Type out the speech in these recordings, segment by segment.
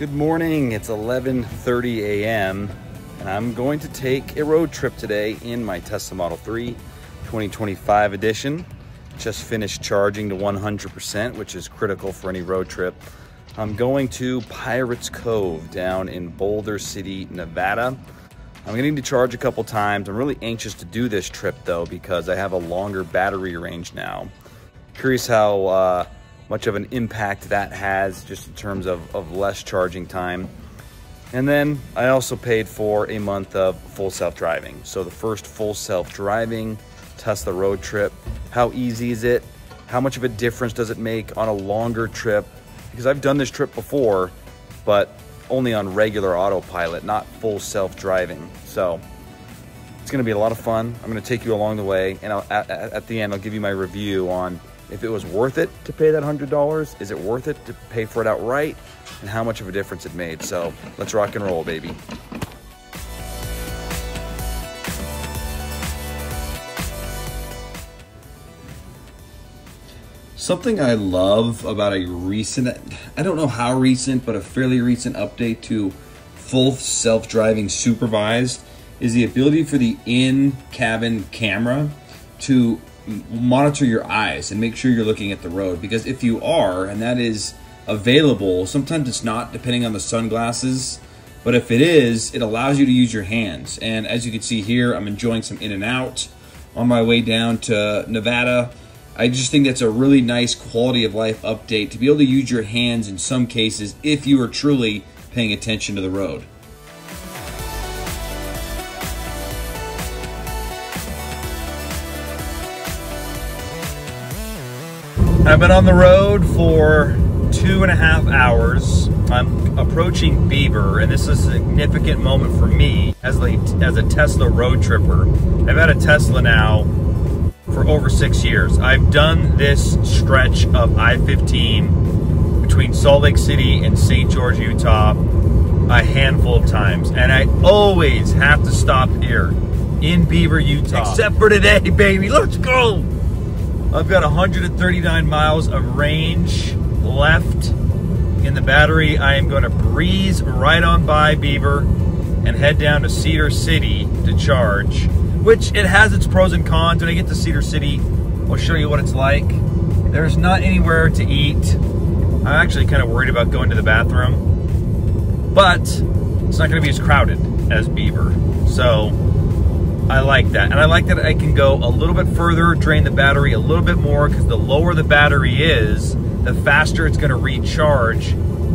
Good morning, it's 11.30 a.m. and I'm going to take a road trip today in my Tesla Model 3 2025 edition. Just finished charging to 100%, which is critical for any road trip. I'm going to Pirates Cove down in Boulder City, Nevada. I'm gonna to charge a couple times. I'm really anxious to do this trip though because I have a longer battery range now. Curious how uh, much of an impact that has just in terms of, of less charging time. And then I also paid for a month of full self-driving. So the first full self-driving Tesla road trip. How easy is it? How much of a difference does it make on a longer trip? Because I've done this trip before, but only on regular autopilot, not full self-driving. So it's gonna be a lot of fun. I'm gonna take you along the way and I'll, at, at the end, I'll give you my review on if it was worth it to pay that $100, is it worth it to pay for it outright, and how much of a difference it made. So let's rock and roll, baby. Something I love about a recent, I don't know how recent, but a fairly recent update to full self-driving supervised is the ability for the in-cabin camera to monitor your eyes and make sure you're looking at the road. Because if you are and that is available sometimes it's not depending on the sunglasses but if it is it allows you to use your hands. And as you can see here i'm enjoying some In-N-Out on my way down to nevada. I just think that's a really nice quality of life update to be able to use your hands in some cases if you are truly paying attention to the road I've been on the road for two and a half hours. I'm approaching Beaver, and this is a significant moment for me as a, as a Tesla road tripper. I've had a Tesla now for over six years. I've done this stretch of I-15 between Salt Lake City and St. George, Utah a handful of times, and I always have to stop here in Beaver, Utah. Except for today, baby. Let's go! I've got 139 miles of range left in the battery. I am going to breeze right on by Beaver and head down to Cedar City to charge, which it has its pros and cons. When I get to Cedar City, I'll show you what it's like. There's not anywhere to eat. I'm actually kind of worried about going to the bathroom, but it's not going to be as crowded as Beaver. So I like that. And I like that I can go a little bit further, drain the battery a little bit more, because the lower the battery is, the faster it's gonna recharge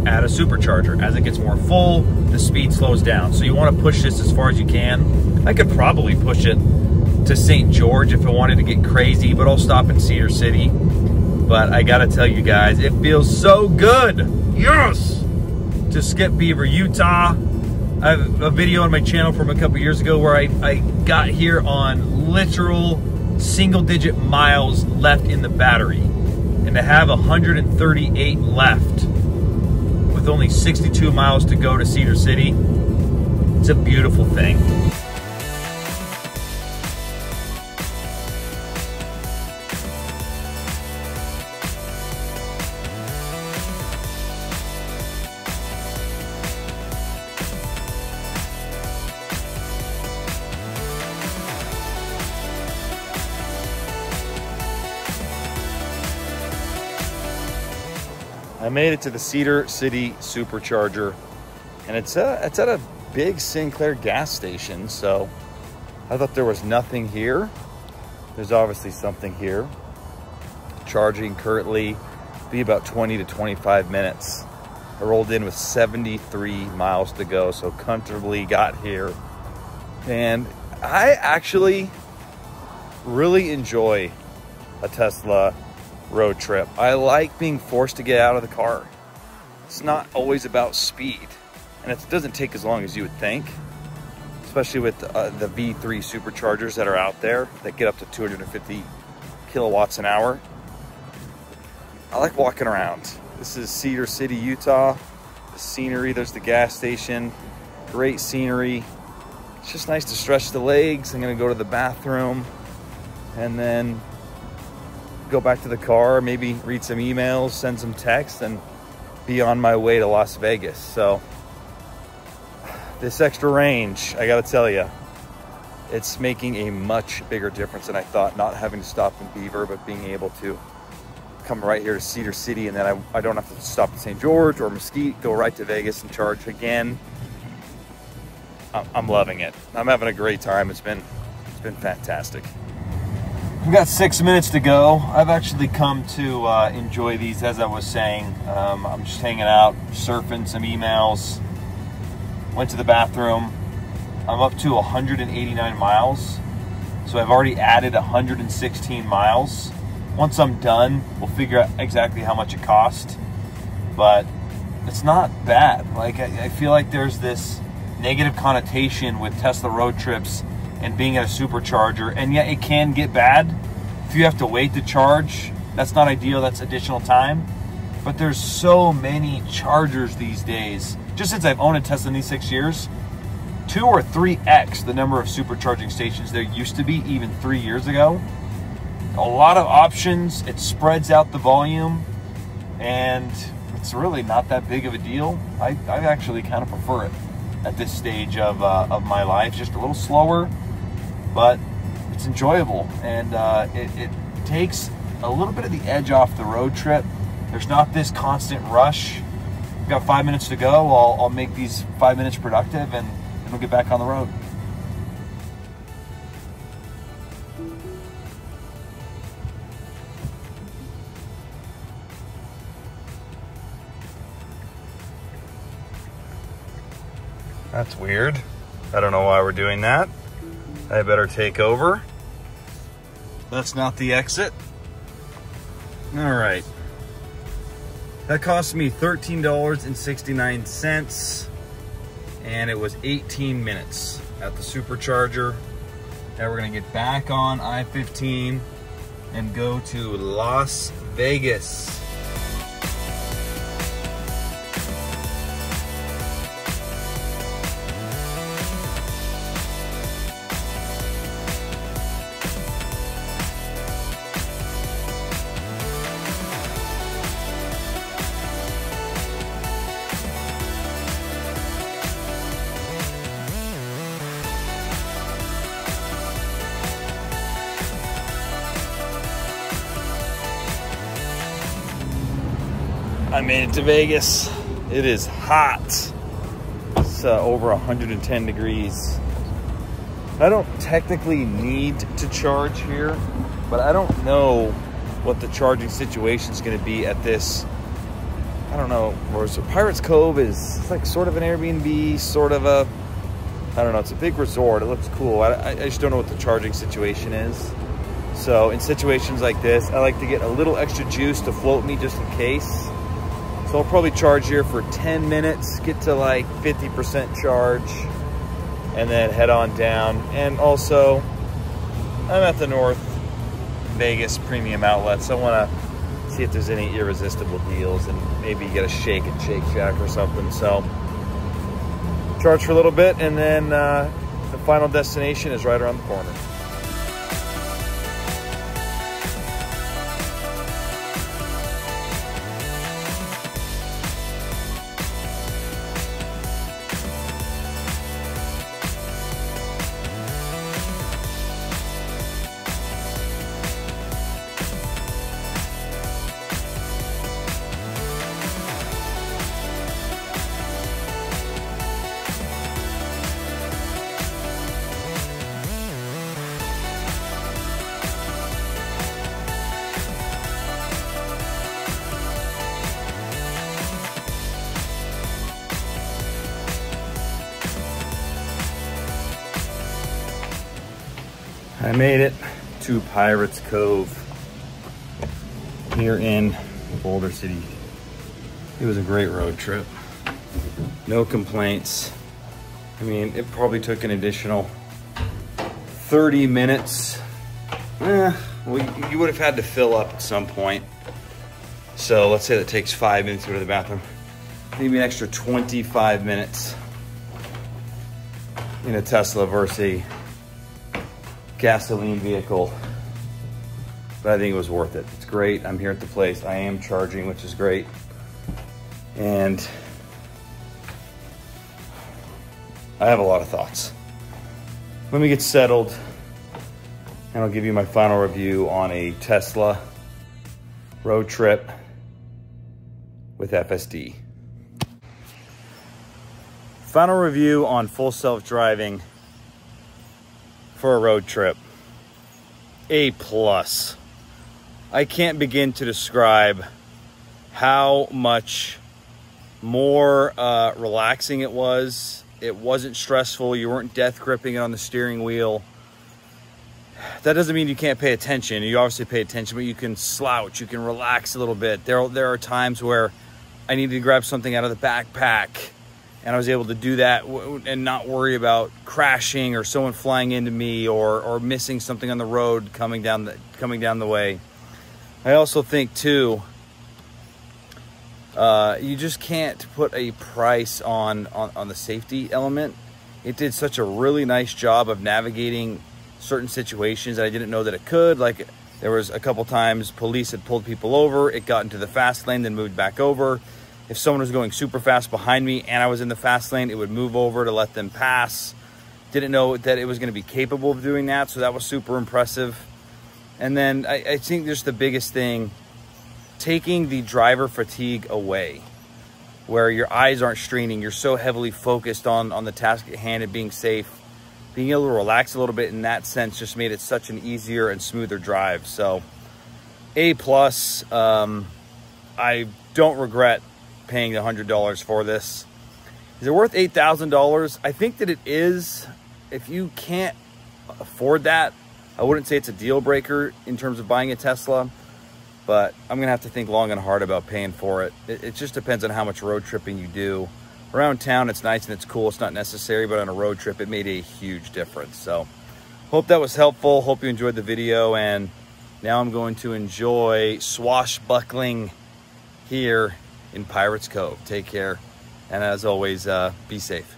at a supercharger. As it gets more full, the speed slows down. So you wanna push this as far as you can. I could probably push it to St. George if I wanted to get crazy, but I'll stop in Cedar City. But I gotta tell you guys, it feels so good. Yes! To skip Beaver, Utah, I have a video on my channel from a couple years ago where I, I got here on literal single digit miles left in the battery. And to have 138 left with only 62 miles to go to Cedar City, it's a beautiful thing. Made it to the Cedar City Supercharger, and it's a, uh, it's at a big Sinclair gas station. So I thought there was nothing here. There's obviously something here. Charging currently be about 20 to 25 minutes. I rolled in with 73 miles to go, so comfortably got here. And I actually really enjoy a Tesla road trip. I like being forced to get out of the car. It's not always about speed, and it doesn't take as long as you would think, especially with uh, the V3 superchargers that are out there that get up to 250 kilowatts an hour. I like walking around. This is Cedar City, Utah. The scenery, there's the gas station. Great scenery. It's just nice to stretch the legs. I'm gonna go to the bathroom and then go back to the car, maybe read some emails, send some texts, and be on my way to Las Vegas. So this extra range, I gotta tell you, it's making a much bigger difference than I thought, not having to stop in Beaver, but being able to come right here to Cedar City and then I, I don't have to stop at St. George or Mesquite, go right to Vegas and charge again. I'm loving it. I'm having a great time. It's been, it's been fantastic. We've got six minutes to go. I've actually come to uh, enjoy these, as I was saying. Um, I'm just hanging out, surfing some emails. Went to the bathroom. I'm up to 189 miles. So I've already added 116 miles. Once I'm done, we'll figure out exactly how much it cost. But it's not bad. Like, I, I feel like there's this negative connotation with Tesla road trips and being at a supercharger. And yet it can get bad. If you have to wait to charge, that's not ideal. That's additional time. But there's so many chargers these days. Just since I've owned a Tesla in these six years, two or three X the number of supercharging stations there used to be even three years ago. A lot of options. It spreads out the volume and it's really not that big of a deal. I, I actually kind of prefer it at this stage of, uh, of my life. Just a little slower, but it's enjoyable. And uh, it, it takes a little bit of the edge off the road trip. There's not this constant rush. We've got five minutes to go. I'll, I'll make these five minutes productive and we'll get back on the road. That's weird. I don't know why we're doing that. I better take over. That's not the exit. All right. That cost me $13.69 and it was 18 minutes at the supercharger. Now we're gonna get back on I-15 and go to Las Vegas. I made it to Vegas. It is hot. It's uh, over 110 degrees. I don't technically need to charge here, but I don't know what the charging situation is going to be at this. I don't know. Or so Pirates Cove is it's like sort of an Airbnb, sort of a. I don't know. It's a big resort. It looks cool. I, I just don't know what the charging situation is. So in situations like this, I like to get a little extra juice to float me just in case. So I'll probably charge here for 10 minutes, get to like 50% charge, and then head on down. And also, I'm at the North Vegas Premium Outlets. I want to see if there's any irresistible deals and maybe get a Shake and Shake Shack or something. So charge for a little bit, and then uh, the final destination is right around the corner. I made it to Pirates Cove here in Boulder City. It was a great road trip. No complaints. I mean, it probably took an additional 30 minutes. Eh, well, you would have had to fill up at some point. So let's say that takes five minutes to go to the bathroom. Maybe an extra 25 minutes in a Tesla versus gasoline vehicle. But I think it was worth it. It's great. I'm here at the place. I am charging, which is great. And I have a lot of thoughts. Let me get settled and I'll give you my final review on a Tesla road trip with FSD. Final review on full self-driving for a road trip. A plus. I can't begin to describe how much more uh, relaxing it was. It wasn't stressful. You weren't death gripping it on the steering wheel. That doesn't mean you can't pay attention. You obviously pay attention, but you can slouch. You can relax a little bit. There, there are times where I needed to grab something out of the backpack and I was able to do that and not worry about crashing or someone flying into me or, or missing something on the road coming down the coming down the way. I also think too, uh, you just can't put a price on, on on the safety element. It did such a really nice job of navigating certain situations that I didn't know that it could. Like there was a couple times police had pulled people over, it got into the fast lane, then moved back over if someone was going super fast behind me and I was in the fast lane, it would move over to let them pass. Didn't know that it was going to be capable of doing that, so that was super impressive. And then I, I think just the biggest thing, taking the driver fatigue away, where your eyes aren't straining, you're so heavily focused on, on the task at hand and being safe. Being able to relax a little bit in that sense just made it such an easier and smoother drive. So, A plus. Um, I don't regret paying the $100 for this. Is it worth $8,000? I think that it is. If you can't afford that, I wouldn't say it's a deal breaker in terms of buying a Tesla, but I'm gonna have to think long and hard about paying for it. It, it just depends on how much road tripping you do. Around town, it's nice and it's cool. It's not necessary, but on a road trip, it made a huge difference. So hope that was helpful. Hope you enjoyed the video. And now I'm going to enjoy swashbuckling here in Pirates Cove. Take care. And as always, uh, be safe.